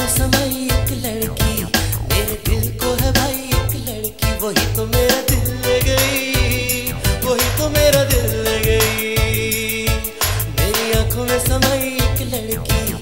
एक लड़की। मेरे दिल है भाई एक लड़की। वही तो मेरा दिल ले वही तो मेरा दिल ले गई। मेरी आँखों में समय एक लड़की।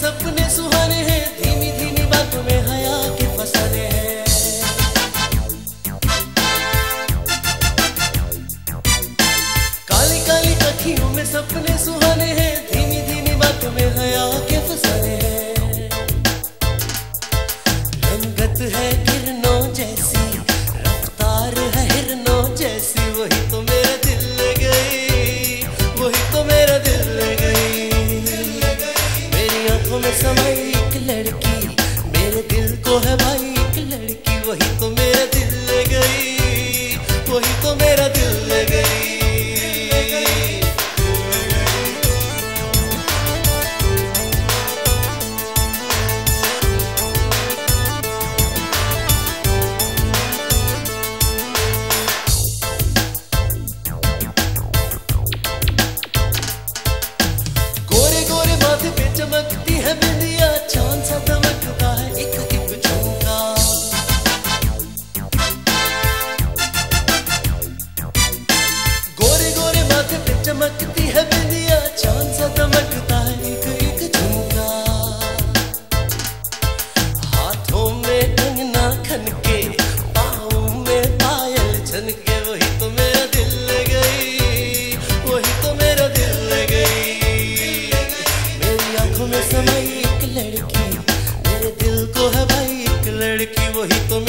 सपने सुहाने हैं, धीमी धीमी बातों में हया के फसाने हैं। काली काली अखियों में सपने सुहाने हैं, धीमी धीमी बातों में हया के फसाने हैं। रंगत है किरणों मेरी आँखों में समाई एक लड़की, मेरे दिल को है भाई एक लड़की, वही तो मेरा दिल ले गई, वही तो मेरा दिल लड़की। मेरे दिल को है भाई एक लड़की वही तो